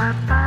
bye.